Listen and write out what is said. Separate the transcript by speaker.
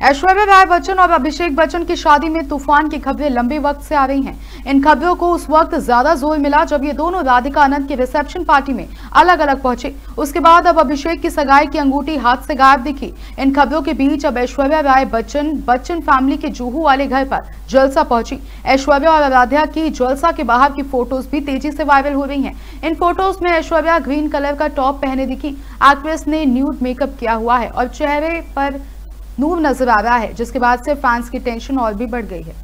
Speaker 1: ऐश्वर्या राय बच्चन और अभिषेक बच्चन की शादी में तूफ़ान की खबरें लंबे वक्त से आ रही हैं। इन खबरों को उस वक्त ज़्यादा ज़ोर मिला जब ये दोनों राधिका आनंद की रिसेप्शन पार्टी में अलग अलग पहुँचे। उसके बाद अब अभिषेक की सगाई की अंगूठी हाथ से गायब दिखी। इन खबरों के बीच अब ऐश्वर्या राय बच्चन बच्चन फैमिली के जूहू वाले घर पर जलसा पहुँची। ऐश्वर्या और आराध्या की जलसा के बाहर की फ़ोटोज़ भी तेज़ी से वायरल हो रही है। इन फ़ोटोज़ में ऐश्वर्या ग्रीन कलर का टॉप पहने दिखी। एक्ट्रेस ने न्यूड मेकअप किया हुआ है और चेहरे पर नूर नज़र आ रहा है, जिसके बाद से फैंस की टेंशन और भी बढ़ गई है।